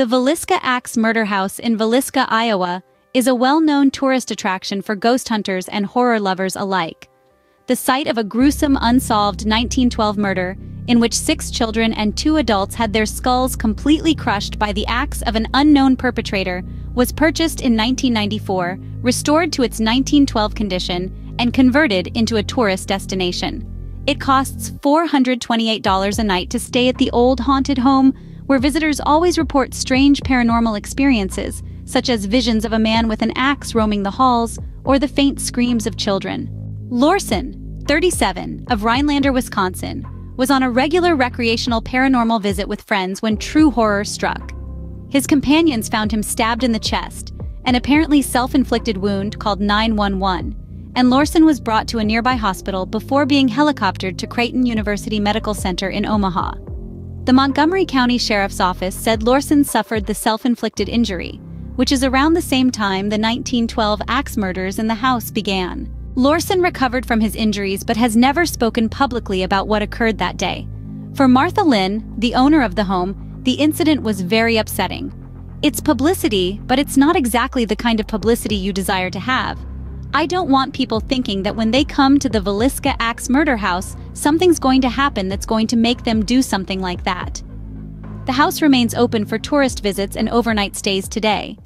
The Villisca Axe Murder House in Villisca, Iowa, is a well-known tourist attraction for ghost hunters and horror lovers alike. The site of a gruesome unsolved 1912 murder in which six children and two adults had their skulls completely crushed by the axe of an unknown perpetrator was purchased in 1994, restored to its 1912 condition, and converted into a tourist destination. It costs $428 a night to stay at the old haunted home, where visitors always report strange paranormal experiences, such as visions of a man with an axe roaming the halls or the faint screams of children. Laursen, 37, of Rhinelander, Wisconsin, was on a regular recreational paranormal visit with friends when true horror struck. His companions found him stabbed in the chest, an apparently self-inflicted wound called 911, and Laursen was brought to a nearby hospital before being helicoptered to Creighton University Medical Center in Omaha. The Montgomery County Sheriff's Office said Laursen suffered the self-inflicted injury, which is around the same time the 1912 axe murders in the house began. Laursen recovered from his injuries but has never spoken publicly about what occurred that day. For Martha Linn, the owner of the home, the incident was very upsetting. It's publicity, but it's not exactly the kind of publicity you desire to have. I don't want people thinking that when they come to the Villisca Axe murder house, something's going to happen that's going to make them do something like that. The house remains open for tourist visits and overnight stays today.